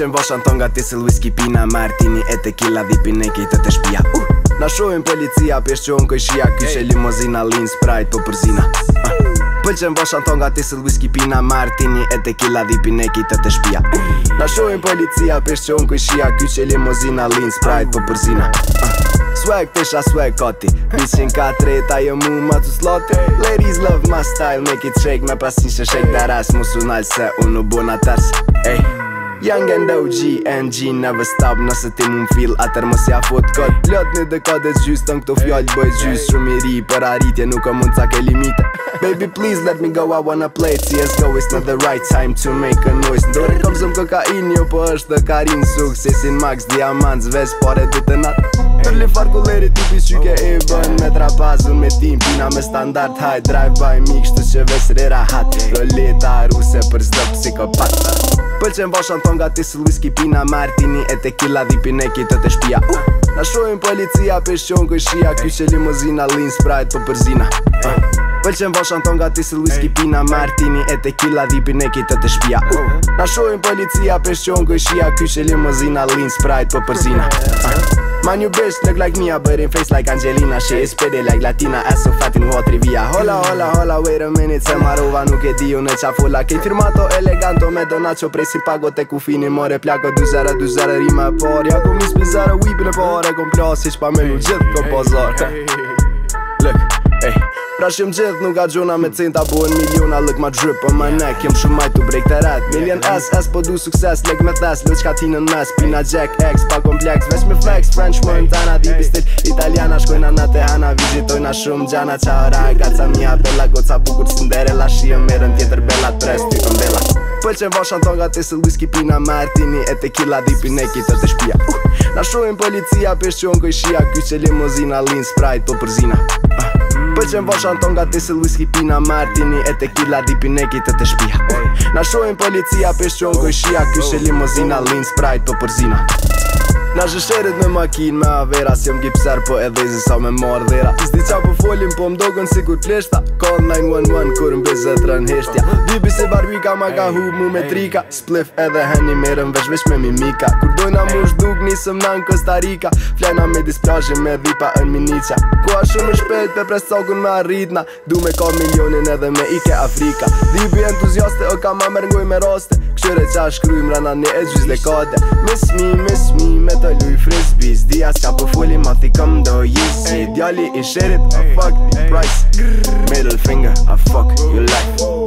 Qënë vashan thonë nga tisë lëviski pina Martini e tequila dhipi në kejtë të shpia uh! Në shojnë policia, pjesë që unë këj Kyshe limozina, lin, sprite, po përzina uh! Për qënë vashan thonë nga pina Martini e tequila dhipi në kejtë të shpia uh! Në shojnë policia, pjesë që unë këj Kyshe limozina, lin, sprite, po përzina uh! Swag fish, swag koti Bishin ka treta, jo mu ma të sloti Ladies love my style, make it shake Me pas nishe shake dhe ras Mu su nalë se unë u bona tas Ey Young and OG NG never stop Nëse ti mu m'fil atër mos ja a fot kët Plot në dekade gjyst të në këto fjallë bëjt gjyst Shumë i ri për arritje nuk e mund ca ke limite Baby please let me go I wanna play CSGO It's not the right time to make a noise Do dore kom zëm kokain Jo po është karin Suksesin max Diamant zves Pare po du të natë Early farku leri tipi Qyke get bën Me trapazun me tim Pina me standard high Drive by me Kështu që vesre rahat Roleta ruse për zdo psikopat Pëlqen boshan thonga Tisil whisky pina Martini e tequila Dipin e kitë të shpia uh! Na shojnë policia Peshqon kë shia Kështë limozina Lean sprite po përzina uh! Elqen vashan ton nga tisil whisky pina Martini e tequila dhi për neki të shpia Uh Na shojnë policia pesh që on këshia Kyqe limozina, lojnë sprite për po përzina Uh Man you bitch look like Mia in face like Angelina She is pedi like Latina As of fatin u hotri via Hola, hola, hola, wait a minute Se ma rova nuk e di unë e qafulla Kej firmato eleganto me donacho, Qo presin pago te kufinin More plako du zara, du zara rime e por Ja këm ispin zara u ipin e por E këm plas heq pa me nuk gjith këm pazar Pra shumë gjithë nuk a gjona me cinta Buen miliona lëk ma drip po më ne Kem shumë majtë u brejk të rat Million as as po du sukses Lek me thes, lëk qka ti në mes Pina Jack X, pa kompleks Vesh me flex, French, Montana, DB stil Italiana, shkojna na te hana Vizitojna shumë gjana, qa ora Mia, mija, bella, goca, bukur, cinderella Shihëm erën tjetër, bella, pres, ty këm bella Pëll që vash anë tonga të se whisky pina Martini e tequila dipi ne kitër të shpia uh, Na shojnë policia pesh që unë Ky po përzina Për që më vosh nga tisë Luiski Pina Martini E te kila dipi kitë të shpia Na shojnë policia për shqo shia kojshia Kyshe limozina, linë sprajt për përzina Na zhësherit me makin me avera Si jom po edhe zi sa me mar dhera sdi qa po folim po mdogon si kur pleshta Call 911 kur mbe zet rën heshtja se barbika ma ka hub mu me trika Spliff edhe heni merëm vesh veç me mimika Kur dojna mu shduk nisëm na në Costa Rica Flajna me displajin me dhipa në minica Ku a shumë shpet pe pres me arritna Du me ka milionin edhe me ike Afrika Bibi entuziaste, o ka ma mërngoj me raste Kshere qa shkrujmë rana një e gjizle Miss me, miss me, me Shoutout Louis Frisbees Diaz, Capo Fully, Mati Kamdo, Yeezy Dialy is shit it, I fuck the price Middle finger, I fuck your life